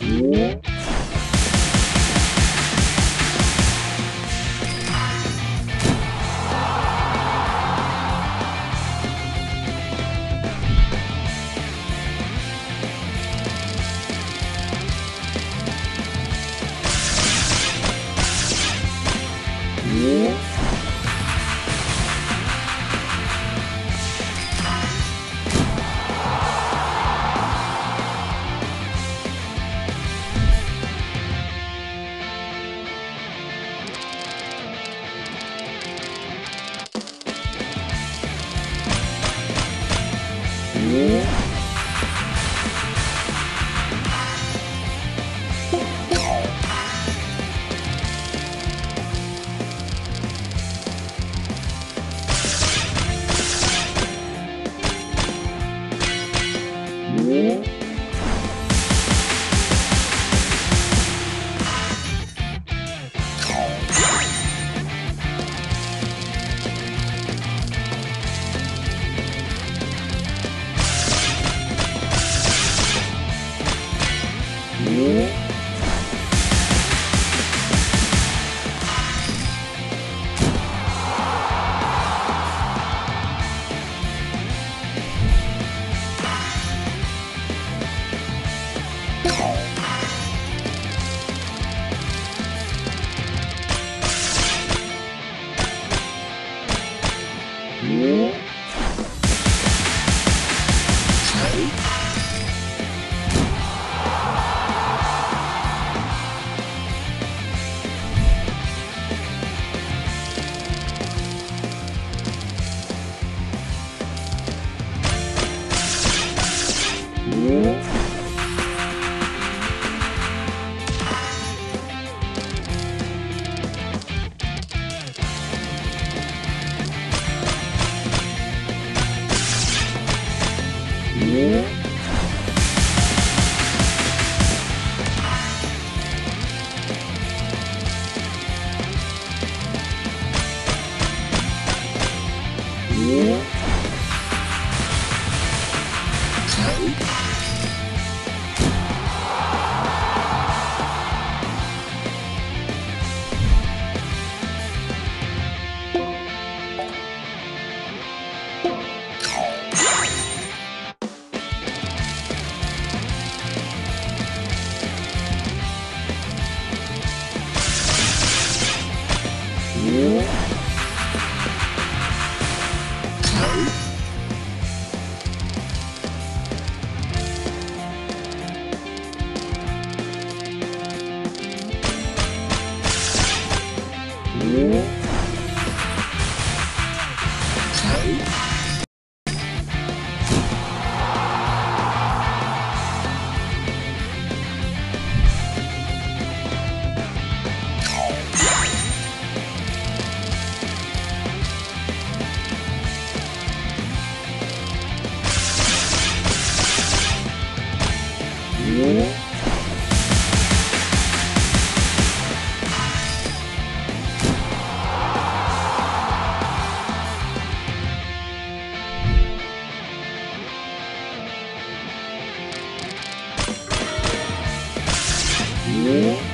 Thank you. 五 Yeah. Música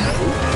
Música